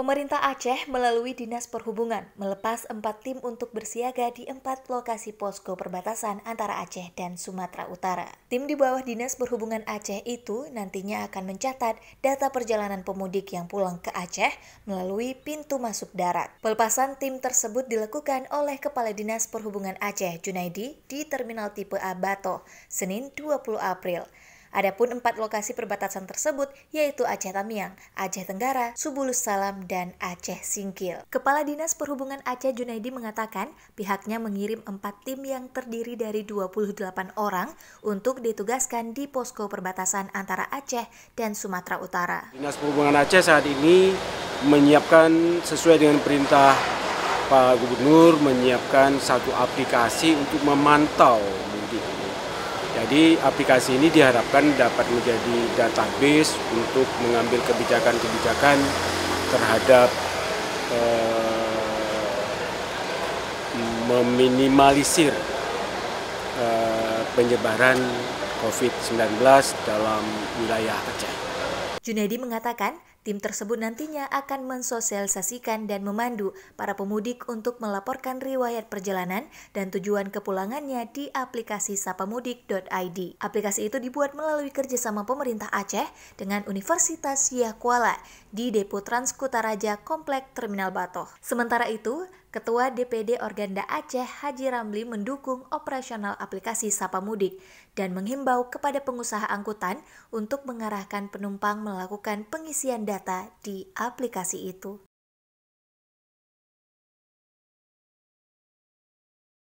Pemerintah Aceh melalui Dinas Perhubungan melepas empat tim untuk bersiaga di empat lokasi posko perbatasan antara Aceh dan Sumatera Utara. Tim di bawah Dinas Perhubungan Aceh itu nantinya akan mencatat data perjalanan pemudik yang pulang ke Aceh melalui pintu masuk darat. Pelepasan tim tersebut dilakukan oleh Kepala Dinas Perhubungan Aceh Junaidi di Terminal Tipe A Bato, Senin 20 April. Adapun empat lokasi perbatasan tersebut yaitu Aceh Tamiang, Aceh Tenggara, Subulus Salam, dan Aceh Singkil. Kepala Dinas Perhubungan Aceh Junaidi mengatakan pihaknya mengirim empat tim yang terdiri dari 28 orang untuk ditugaskan di posko perbatasan antara Aceh dan Sumatera Utara. Dinas Perhubungan Aceh saat ini menyiapkan sesuai dengan perintah Pak Gubernur menyiapkan satu aplikasi untuk memantau jadi aplikasi ini diharapkan dapat menjadi database untuk mengambil kebijakan-kebijakan terhadap eh, meminimalisir eh, penyebaran COVID-19 dalam wilayah Aceh. Junaidi mengatakan Tim tersebut nantinya akan mensosialisasikan dan memandu para pemudik untuk melaporkan riwayat perjalanan dan tujuan kepulangannya di aplikasi sapamudik.id. Aplikasi itu dibuat melalui kerjasama pemerintah Aceh dengan Universitas Kuala di Depo Transkutaraja Komplek Terminal Batoh. Sementara itu, Ketua DPD Organda Aceh Haji Ramli mendukung operasional aplikasi Sapa Mudik dan menghimbau kepada pengusaha angkutan untuk mengarahkan penumpang melakukan pengisian data di aplikasi itu.